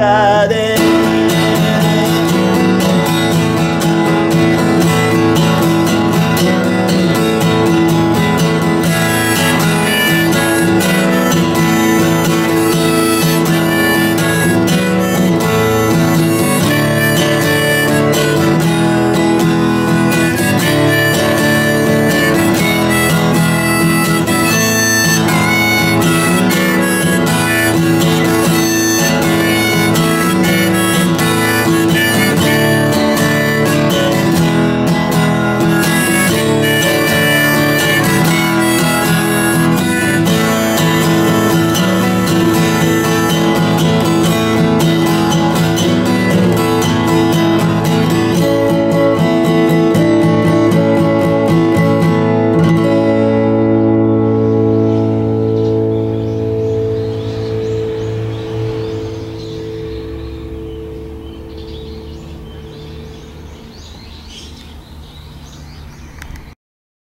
たで